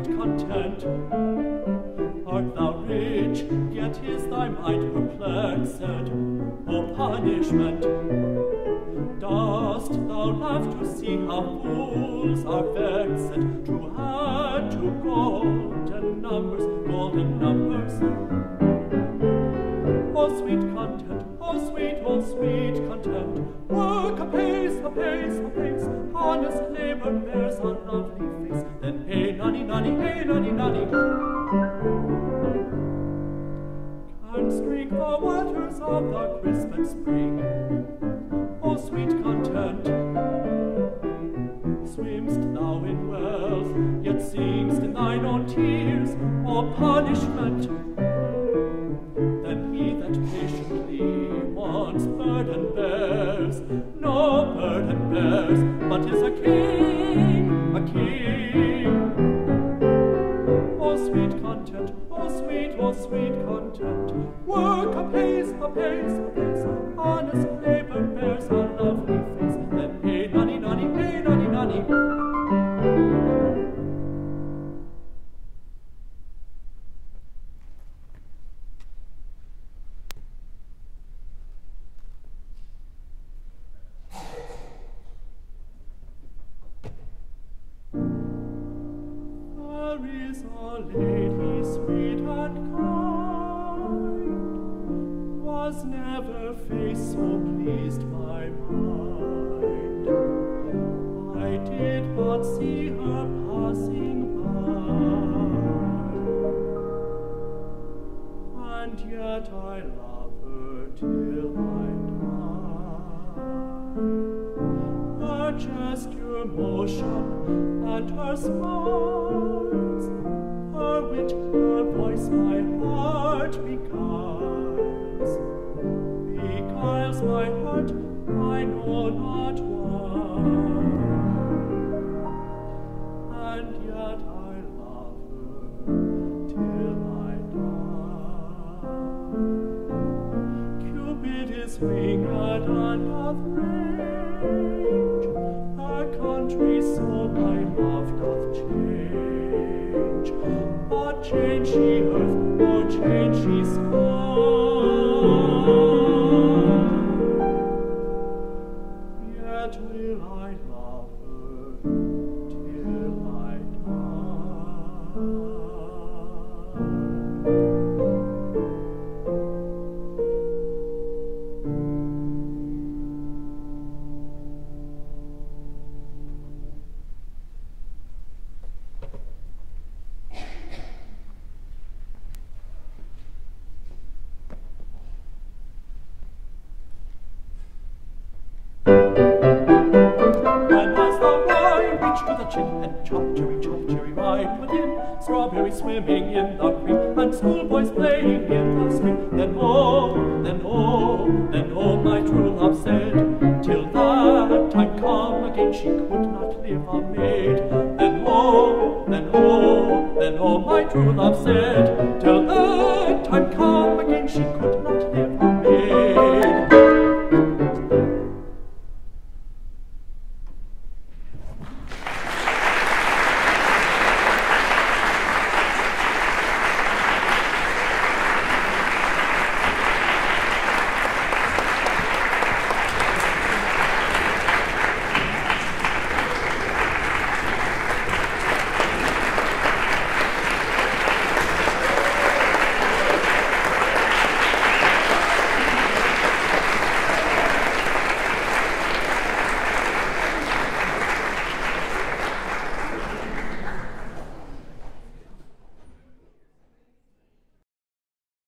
content. Art thou rich, yet is thy mind perplexed, O punishment? Dost thou laugh to see how fools are vexed, to add to golden numbers, golden numbers? O sweet content, O sweet, O sweet content, work apace, apace, apace, honest labor bears a lovely but is a king, a king. There is a lady was never face so pleased my mind. I did but see her passing by, and yet I love her till I die. Her gesture, motion, and her smiles, her wit, her voice, my heart beguiles. My heart, I know not why. And yet I love her till I die. Cupid is winged and swimming in the creek, and schoolboys playing in the street. Then oh, then oh, then oh, my true love said, till that time come again, she could not live a maid. Then oh, then oh, then oh, my true love said, till that time come again, she